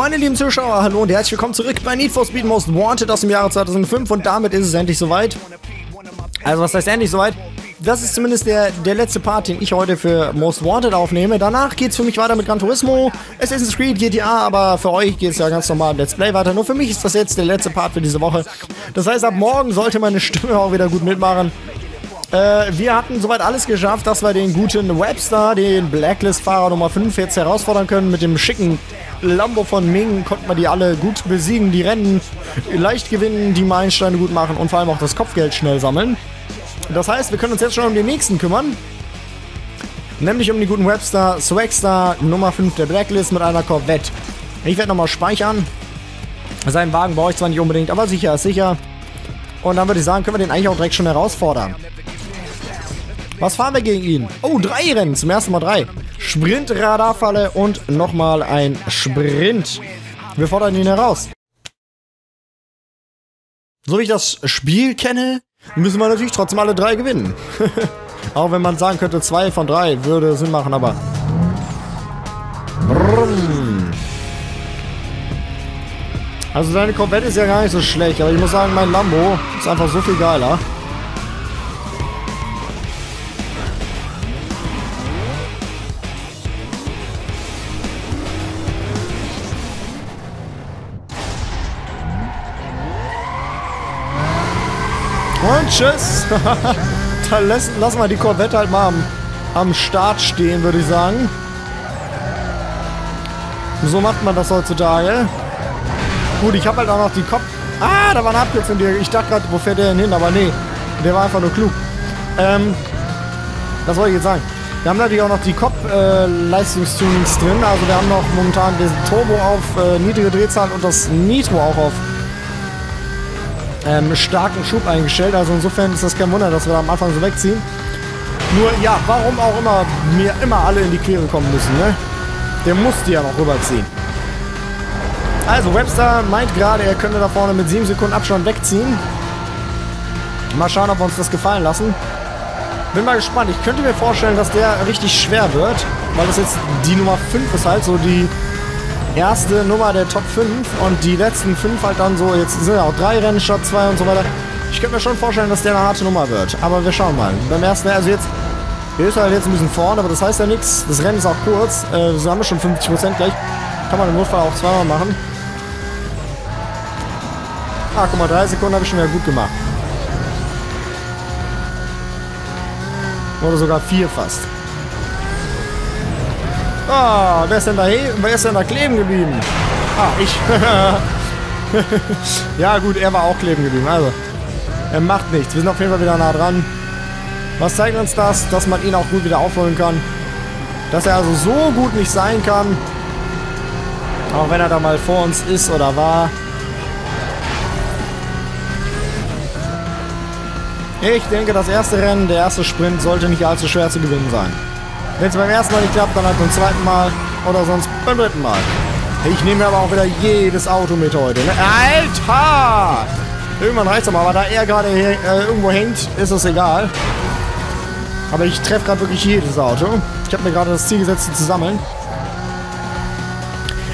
Meine lieben Zuschauer, hallo und herzlich willkommen zurück bei Need for Speed Most Wanted aus dem Jahre 2005 und damit ist es endlich soweit. Also was heißt endlich soweit? Das ist zumindest der, der letzte Part, den ich heute für Most Wanted aufnehme. Danach geht es für mich weiter mit Gran Turismo, Assassin's Creed, GTA, aber für euch geht es ja ganz normal im Let's Play weiter. Nur für mich ist das jetzt der letzte Part für diese Woche. Das heißt, ab morgen sollte meine Stimme auch wieder gut mitmachen. Äh, wir hatten soweit alles geschafft, dass wir den guten Webster, den Blacklist-Fahrer Nummer 5, jetzt herausfordern können. Mit dem schicken Lambo von Ming konnten wir die alle gut besiegen, die Rennen leicht gewinnen, die Meilensteine gut machen und vor allem auch das Kopfgeld schnell sammeln. Das heißt, wir können uns jetzt schon um den nächsten kümmern. Nämlich um den guten Webster Swagstar Nummer 5 der Blacklist mit einer Corvette. Ich werde nochmal speichern. Seinen Wagen brauche ich zwar nicht unbedingt, aber sicher ist sicher. Und dann würde ich sagen, können wir den eigentlich auch direkt schon herausfordern. Was fahren wir gegen ihn? Oh, drei Rennen. Zum ersten Mal drei. Sprint, Radarfalle und nochmal ein Sprint. Wir fordern ihn heraus. So wie ich das Spiel kenne, müssen wir natürlich trotzdem alle drei gewinnen. Auch wenn man sagen könnte, zwei von drei würde Sinn machen, aber... Also deine Corvette ist ja gar nicht so schlecht, aber ich muss sagen, mein Lambo ist einfach so viel geiler. Und tschüss. Dann lassen, lassen wir die Corvette halt mal am, am Start stehen, würde ich sagen. So macht man das heutzutage. Gut, ich habe halt auch noch die Kopf... Ah, da war eine Abkürzung. Ich dachte gerade, wo fährt der denn hin? Aber nee, der war einfach nur klug. Ähm, was wollte ich jetzt sagen? Wir haben natürlich auch noch die Kopf-Leistungstunings äh, drin. Also wir haben noch momentan den Turbo auf äh, niedrige Drehzahl und das Nitro auch auf ähm, starken Schub eingestellt. Also insofern ist das kein Wunder, dass wir da am Anfang so wegziehen. Nur, ja, warum auch immer mir immer alle in die Quere kommen müssen, ne? Der muss die ja noch rüberziehen. Also, Webster meint gerade, er könnte da vorne mit 7 Sekunden Abstand wegziehen. Mal schauen, ob wir uns das gefallen lassen. Bin mal gespannt. Ich könnte mir vorstellen, dass der richtig schwer wird, weil das jetzt die Nummer 5 ist halt so die erste Nummer der Top 5 und die letzten 5 halt dann so, jetzt sind ja auch drei Rennen statt zwei und so weiter. Ich könnte mir schon vorstellen, dass der eine harte Nummer wird. Aber wir schauen mal. Beim ersten, also jetzt, hier ist halt jetzt ein bisschen vorne, aber das heißt ja nichts. Das Rennen ist auch kurz. Äh, so haben wir schon 50% gleich. Kann man im Notfall auch zweimal machen. Ah, guck mal, drei Sekunden habe ich schon wieder gut gemacht. Oder sogar vier fast. Ah, wer ist denn da, wer ist denn da kleben geblieben? Ah, ich. ja gut, er war auch kleben geblieben. Also, er macht nichts. Wir sind auf jeden Fall wieder nah dran. Was zeigt uns das? Dass man ihn auch gut wieder aufholen kann. Dass er also so gut nicht sein kann. Auch wenn er da mal vor uns ist oder war. Ich denke, das erste Rennen, der erste Sprint sollte nicht allzu schwer zu gewinnen sein. Wenn es beim ersten Mal nicht klappt, dann halt beim zweiten Mal oder sonst beim dritten Mal. Ich nehme aber auch wieder jedes Auto mit heute. Ne? Alter! Irgendwann reicht es mal, aber da er gerade äh, irgendwo hängt, ist es egal. Aber ich treffe gerade wirklich jedes Auto. Ich habe mir gerade das Ziel gesetzt, sie zu sammeln.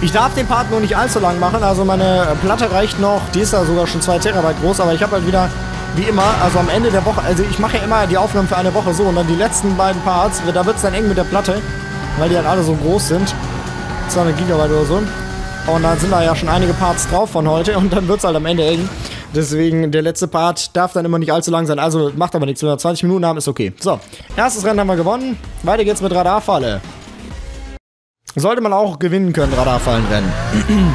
Ich darf den Part nur nicht allzu lang machen. Also meine Platte reicht noch. Die ist ja sogar schon 2 Terabyte groß. Aber ich habe halt wieder wie immer, also am Ende der Woche, also ich mache ja immer die Aufnahmen für eine Woche so und dann die letzten beiden Parts, da wird es dann eng mit der Platte, weil die halt alle so groß sind. 200 Gigabyte oder so. Und dann sind da ja schon einige Parts drauf von heute und dann wird es halt am Ende eng. Deswegen, der letzte Part darf dann immer nicht allzu lang sein. Also macht aber nichts. Wenn wir 20 Minuten haben, ist okay. So, erstes Rennen haben wir gewonnen. Weiter geht's mit Radarfalle. Sollte man auch gewinnen können, Radarfallenrennen.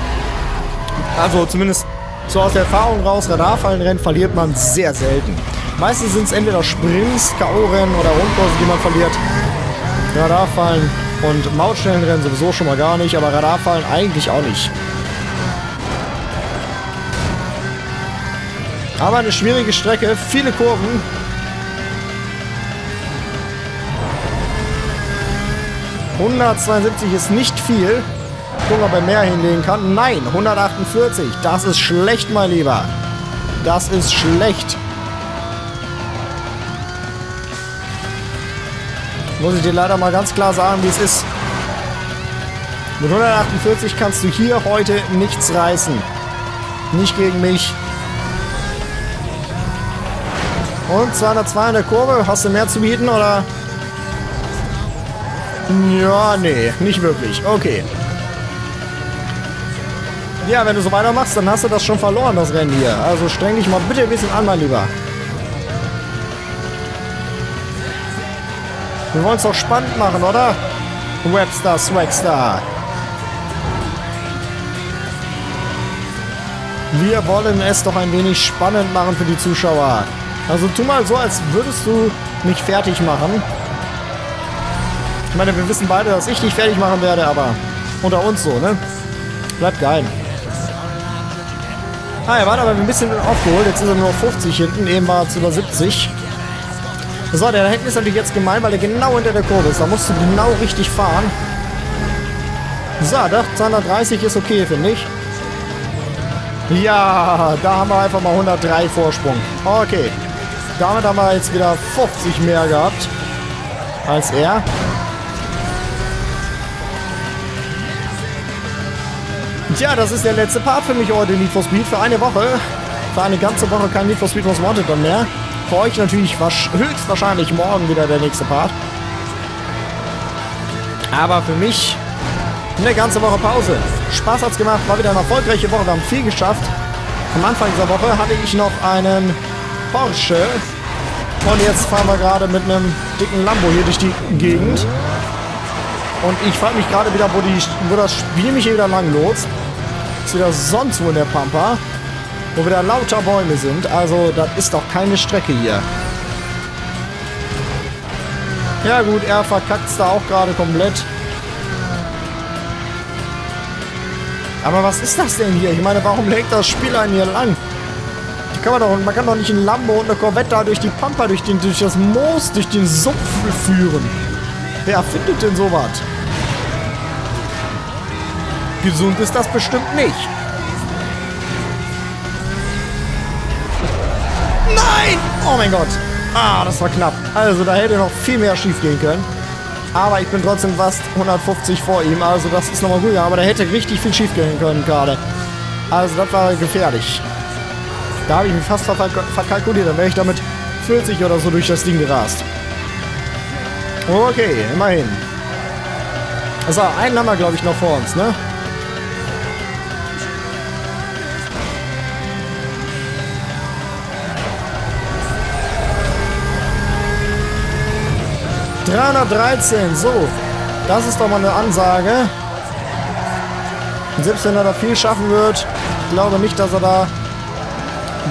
also zumindest so aus der Erfahrung raus, Radarfallenrennen verliert man sehr selten. Meistens sind es entweder Sprints, K.O.-Rennen oder Rundkurse, die man verliert. Radarfallen und Mautstellenrennen sowieso schon mal gar nicht, aber Radarfallen eigentlich auch nicht. Aber eine schwierige Strecke, viele Kurven. ...172 ist nicht viel. Gucken, ob er mehr hinlegen kann. Nein, 148. Das ist schlecht, mein Lieber. Das ist schlecht. Muss ich dir leider mal ganz klar sagen, wie es ist. Mit 148 kannst du hier heute nichts reißen. Nicht gegen mich. Und 202 in der Kurve. Hast du mehr zu bieten, oder? Ja, nee, nicht wirklich. Okay. Ja, wenn du so weitermachst, dann hast du das schon verloren, das Rennen hier. Also streng dich mal bitte ein bisschen an, mein Lieber. Wir wollen es doch spannend machen, oder? Webster, Swagstar. Wir wollen es doch ein wenig spannend machen für die Zuschauer. Also tu mal so, als würdest du mich fertig machen. Ich meine, wir wissen beide, dass ich dich fertig machen werde, aber unter uns so, ne? Bleibt geil. Ah, er war aber ein bisschen aufgeholt. Jetzt ist er nur 50 hinten. Eben war es über 70. So, der da hinten ist natürlich jetzt gemein, weil er genau hinter der Kurve ist. Da musst du genau richtig fahren. So, doch, 230 ist okay, finde ich. Ja, da haben wir einfach mal 103 Vorsprung. Okay. Damit haben wir jetzt wieder 50 mehr gehabt als er. Tja, das ist der letzte Part für mich heute, Need for Speed. Für eine Woche. Für eine ganze Woche kein Need for Speed Most Wanted dann mehr. Für euch natürlich höchstwahrscheinlich morgen wieder der nächste Part. Aber für mich eine ganze Woche Pause. Spaß hat's gemacht, war wieder eine erfolgreiche Woche. Wir haben viel geschafft. Am Anfang dieser Woche hatte ich noch einen Porsche. Und jetzt fahren wir gerade mit einem dicken Lambo hier durch die Gegend. Und ich frage mich gerade wieder, wo, die, wo das Spiel mich hier wieder lang lotst ist wieder sonst wo in der Pampa, wo wieder lauter Bäume sind. Also, das ist doch keine Strecke hier. Ja gut, er verkackt es da auch gerade komplett. Aber was ist das denn hier? Ich meine, warum lenkt das Spiel einen hier lang? Kann man, doch, man kann doch nicht ein Lambo und eine Corvette durch die Pampa, durch, den, durch das Moos, durch den Sumpf führen. Wer erfindet denn sowas? Gesund ist das bestimmt nicht. Nein! Oh mein Gott. Ah, das war knapp. Also, da hätte noch viel mehr schief gehen können. Aber ich bin trotzdem fast 150 vor ihm. Also, das ist nochmal gut. Aber da hätte richtig viel schief gehen können gerade. Also, das war gefährlich. Da habe ich mich fast verkalkuliert. Dann wäre ich damit 40 oder so durch das Ding gerast. Okay, immerhin. So, einen haben wir, glaube ich, noch vor uns, ne? 313, so. Das ist doch mal eine Ansage. Selbst wenn er da viel schaffen wird, glaube nicht, dass er da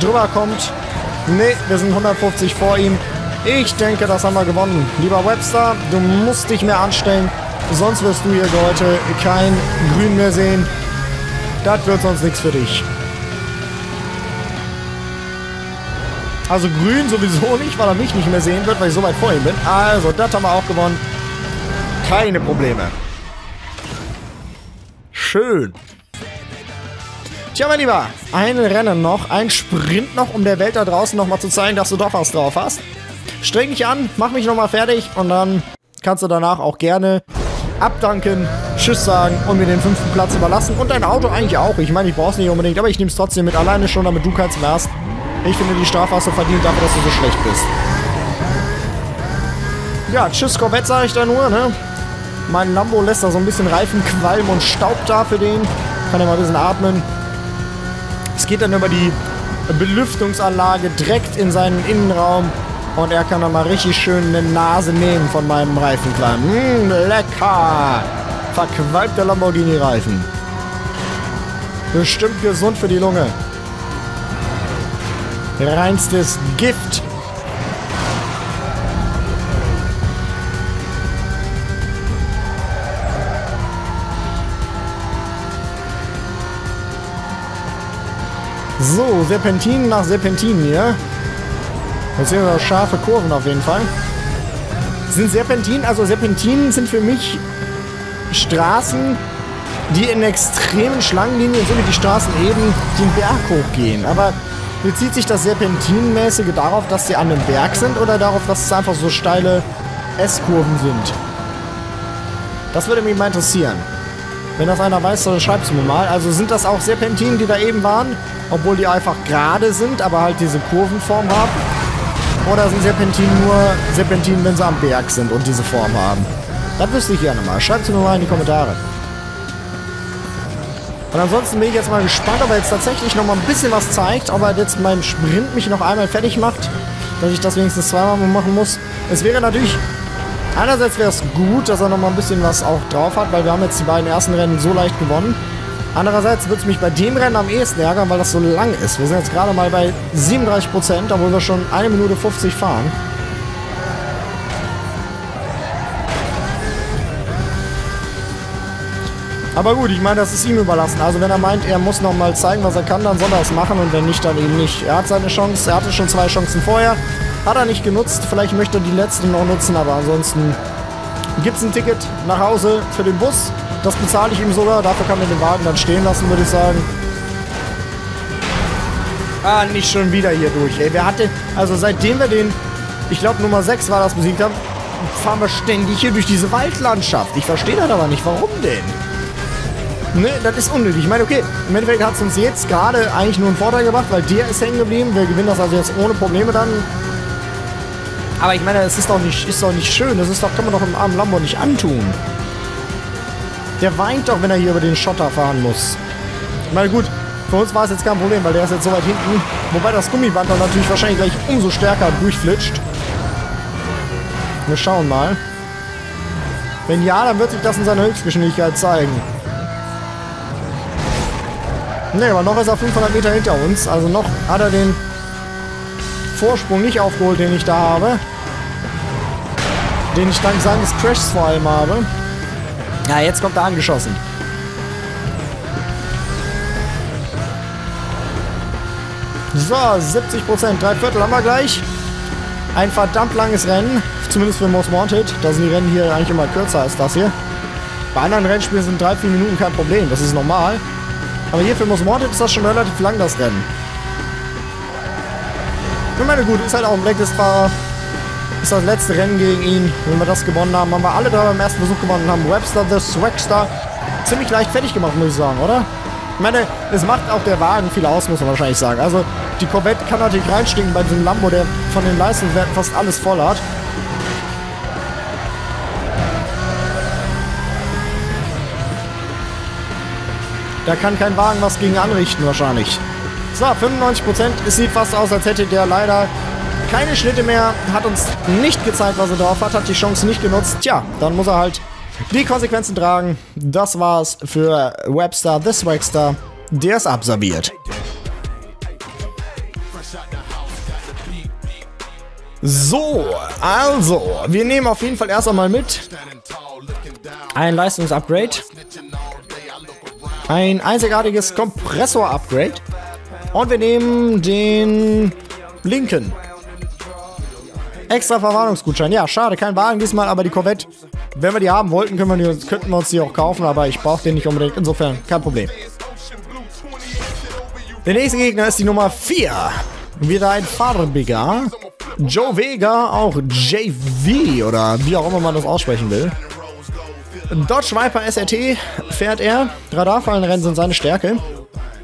drüber kommt. Ne, wir sind 150 vor ihm. Ich denke, das haben wir gewonnen. Lieber Webster, du musst dich mehr anstellen. Sonst wirst du hier heute kein Grün mehr sehen. Das wird sonst nichts für dich. Also grün sowieso nicht, weil er mich nicht mehr sehen wird, weil ich so weit vor ihm bin. Also, das haben wir auch gewonnen. Keine Probleme. Schön. Tja, mein Lieber, ein Rennen noch, ein Sprint noch, um der Welt da draußen nochmal zu zeigen, dass du doch was drauf hast. Streng dich an, mach mich nochmal fertig und dann kannst du danach auch gerne abdanken, Tschüss sagen und mir den fünften Platz überlassen. Und dein Auto eigentlich auch. Ich meine, ich brauch's nicht unbedingt, aber ich nehme es trotzdem mit. Alleine schon, damit du keins hast. Ich finde, die Strafe hast du verdient dafür, dass du so schlecht bist. Ja, tschüss Corvette, sage ich da nur, ne? Mein Lambo lässt da so ein bisschen Reifenqualm und Staub da für den. Kann ja mal ein bisschen atmen. Es geht dann über die Belüftungsanlage direkt in seinen Innenraum. Und er kann dann mal richtig schön eine Nase nehmen von meinem Reifenqualm. Mmh, lecker! Verqualmter Lamborghini-Reifen. Bestimmt gesund für die Lunge. Reinstes Gift. So, Serpentin nach Serpentin hier. Das sind ja scharfe Kurven auf jeden Fall. Sind Serpentin, also Serpentinen sind für mich Straßen, die in extremen Schlangenlinien, so wie die Straßen eben, den Berg hochgehen. Aber Bezieht sich das Serpentinenmäßige darauf, dass sie an einem Berg sind oder darauf, dass es einfach so steile S-Kurven sind? Das würde mich mal interessieren. Wenn das einer weiß, dann schreibt es mir mal. Also sind das auch Serpentinen, die da eben waren, obwohl die einfach gerade sind, aber halt diese Kurvenform haben? Oder sind Serpentinen nur Serpentinen, wenn sie am Berg sind und diese Form haben? Das wüsste ich gerne mal. Schreibt es mir mal in die Kommentare. Und ansonsten bin ich jetzt mal gespannt, ob er jetzt tatsächlich noch mal ein bisschen was zeigt, ob er jetzt beim Sprint mich noch einmal fertig macht, dass ich das wenigstens zweimal machen muss. Es wäre natürlich, einerseits wäre es gut, dass er noch mal ein bisschen was auch drauf hat, weil wir haben jetzt die beiden ersten Rennen so leicht gewonnen. Andererseits würde es mich bei dem Rennen am ehesten ärgern, weil das so lang ist. Wir sind jetzt gerade mal bei 37%, obwohl wir schon 1 Minute 50 fahren. Aber gut, ich meine, das ist ihm überlassen. Also wenn er meint, er muss noch mal zeigen, was er kann, dann soll er es machen und wenn nicht, dann eben nicht. Er hat seine Chance, er hatte schon zwei Chancen vorher, hat er nicht genutzt. Vielleicht möchte er die letzte noch nutzen, aber ansonsten gibt es ein Ticket nach Hause für den Bus. Das bezahle ich ihm sogar, dafür kann er den Wagen dann stehen lassen, würde ich sagen. Ah, nicht schon wieder hier durch, ey. Wer hatte, also seitdem wir den, ich glaube Nummer 6 war das besiegt haben, fahren wir ständig hier durch diese Waldlandschaft. Ich verstehe das aber nicht, warum denn? Ne, das ist unnötig. Ich meine, okay, im Endeffekt hat es uns jetzt gerade eigentlich nur einen Vorteil gebracht, weil der ist hängen geblieben. Wir gewinnen das also jetzt ohne Probleme dann. Aber ich meine, es ist doch nicht, ist doch nicht schön. Das ist doch, kann man doch im armen Lambo nicht antun. Der weint doch, wenn er hier über den Schotter fahren muss. Ich meine, gut, für uns war es jetzt kein Problem, weil der ist jetzt so weit hinten. Wobei das Gummiband dann natürlich wahrscheinlich gleich umso stärker durchflitscht. Wir schauen mal. Wenn ja, dann wird sich das in seiner Höchstgeschwindigkeit zeigen. Ne, aber noch ist er 500 Meter hinter uns. Also noch hat er den Vorsprung nicht aufgeholt, den ich da habe. Den ich dank seines Crashs vor allem habe. Ja, jetzt kommt er angeschossen. So, 70 Prozent. Drei Viertel haben wir gleich. Ein verdammt langes Rennen. Zumindest für Most Wanted. Da sind die Rennen hier eigentlich immer kürzer als das hier. Bei anderen Rennspielen sind drei, vier Minuten kein Problem. Das ist normal. Aber hier für Most Wanted ist das schon relativ lang, das Rennen. Ich meine, gut, ist halt auch ein Blacklist-Fahrer. Ist das letzte Rennen gegen ihn. Wenn wir das gewonnen haben, haben wir alle drei beim ersten Versuch gewonnen und haben Webster, the Swagster, ziemlich leicht fertig gemacht, muss ich sagen, oder? Ich meine, es macht auch der Wagen viel aus, muss man wahrscheinlich sagen. Also, die Corvette kann natürlich reinstinken bei diesem Lambo, der von den Leistungswerten fast alles voll hat. Da kann kein Wagen was gegen anrichten wahrscheinlich. So, 95%. Es sieht fast aus, als hätte der leider keine Schnitte mehr. Hat uns nicht gezeigt, was er drauf hat. Hat die Chance nicht genutzt. Tja, dann muss er halt die Konsequenzen tragen. Das war's für Webster, The Swagster. Der ist abserviert. So, also, wir nehmen auf jeden Fall erst einmal mit ein Leistungsupgrade. Ein einzigartiges Kompressor-Upgrade. Und wir nehmen den linken. Extra Verwarnungsgutschein. Ja, schade, kein Wagen diesmal, aber die Corvette, wenn wir die haben wollten, können wir die, könnten wir uns die auch kaufen, aber ich brauche den nicht unbedingt. Insofern, kein Problem. Der nächste Gegner ist die Nummer 4. Wieder ein farbiger. Joe Vega, auch JV oder wie auch immer man das aussprechen will. Dodge Viper SRT fährt er. Radarfallenrennen sind seine Stärke.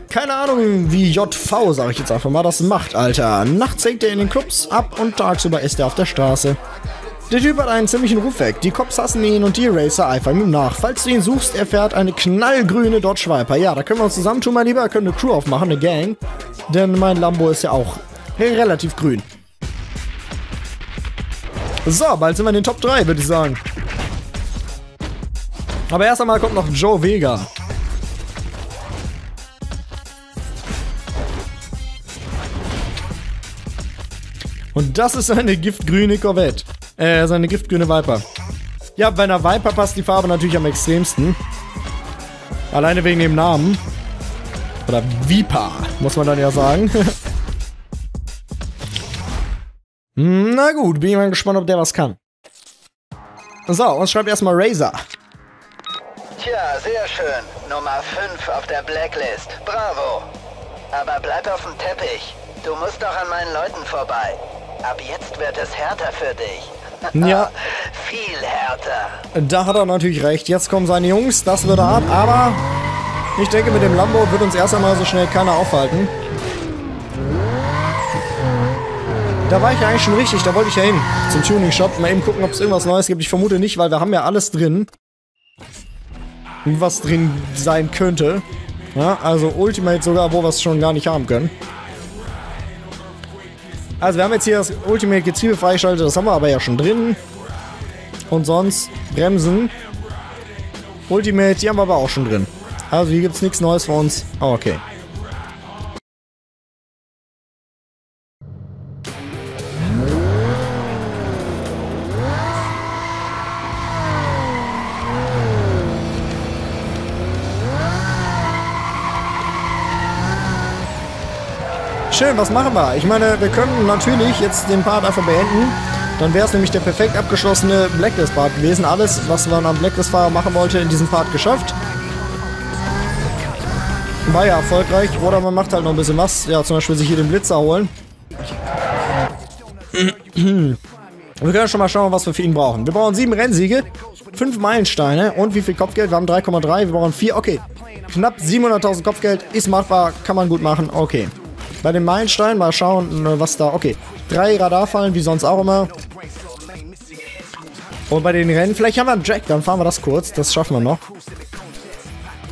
Keine Ahnung, wie JV, sag ich jetzt einfach mal, das macht, Alter. Nachts hängt er in den Clubs ab und tagsüber ist er auf der Straße. Der Typ hat einen ziemlichen Ruf weg. Die Cops hassen ihn und die Racer eifern ihm nach. Falls du ihn suchst, er fährt eine knallgrüne Dodge Viper. Ja, da können wir uns zusammentun, mein Lieber. Können eine Crew aufmachen, eine Gang. Denn mein Lambo ist ja auch relativ grün. So, bald sind wir in den Top 3, würde ich sagen. Aber erst einmal kommt noch Joe Vega. Und das ist eine giftgrüne Corvette. Äh, seine giftgrüne Viper. Ja, bei einer Viper passt die Farbe natürlich am extremsten. Alleine wegen dem Namen. Oder Viper, muss man dann ja sagen. Na gut, bin ich mal gespannt, ob der was kann. So, uns schreibt erstmal Razer. Tja, sehr schön. Nummer 5 auf der Blacklist. Bravo. Aber bleib auf dem Teppich. Du musst doch an meinen Leuten vorbei. Ab jetzt wird es härter für dich. Ja. Viel härter. Da hat er natürlich recht. Jetzt kommen seine Jungs, das wird hart, aber ich denke, mit dem Lambo wird uns erst einmal so schnell keiner aufhalten. Da war ich ja eigentlich schon richtig, da wollte ich ja hin. Zum Tuning-Shop. Mal eben gucken, ob es irgendwas Neues gibt. Ich vermute nicht, weil wir haben ja alles drin. Was drin sein könnte. Ja, also Ultimate sogar, wo wir es schon gar nicht haben können. Also wir haben jetzt hier das Ultimate Getriebe freigeschaltet, das haben wir aber ja schon drin. Und sonst Bremsen. Ultimate, die haben wir aber auch schon drin. Also hier gibt es nichts Neues für uns. Oh, okay. Schön, was machen wir? Ich meine, wir können natürlich jetzt den Part einfach beenden. Dann wäre es nämlich der perfekt abgeschlossene Blacklist-Part gewesen. Alles, was man am Blacklist-Fahrer machen wollte, in diesem Part geschafft. War ja erfolgreich. Oder man macht halt noch ein bisschen was. Ja, zum Beispiel sich hier den Blitzer holen. Wir können schon mal schauen, was wir für ihn brauchen. Wir brauchen sieben Rennsiege, fünf Meilensteine und wie viel Kopfgeld? Wir haben 3,3, wir brauchen vier. Okay, knapp 700.000 Kopfgeld ist machbar, kann man gut machen. Okay. Bei den Meilensteinen mal schauen, äh, was da... Okay, drei Radarfallen, wie sonst auch immer. Und bei den Rennen, vielleicht haben wir einen Jack, dann fahren wir das kurz. Das schaffen wir noch.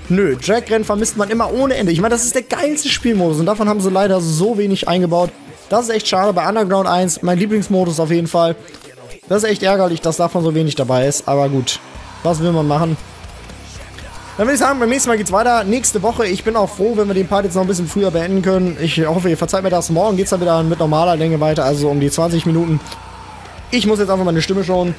Nö, Jack-Rennen vermisst man immer ohne Ende. Ich meine, das ist der geilste Spielmodus und davon haben sie leider so wenig eingebaut. Das ist echt schade. Bei Underground 1, mein Lieblingsmodus auf jeden Fall. Das ist echt ärgerlich, dass davon so wenig dabei ist. Aber gut, was will man machen? Dann würde ich sagen, beim nächsten Mal geht's weiter. Nächste Woche. Ich bin auch froh, wenn wir den Part jetzt noch ein bisschen früher beenden können. Ich hoffe, ihr verzeiht mir das. Morgen geht's dann wieder mit normaler Länge weiter, also um die 20 Minuten. Ich muss jetzt einfach meine Stimme schonen.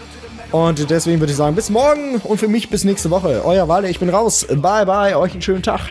Und deswegen würde ich sagen, bis morgen und für mich bis nächste Woche. Euer Wale, ich bin raus. Bye, bye. Euch einen schönen Tag.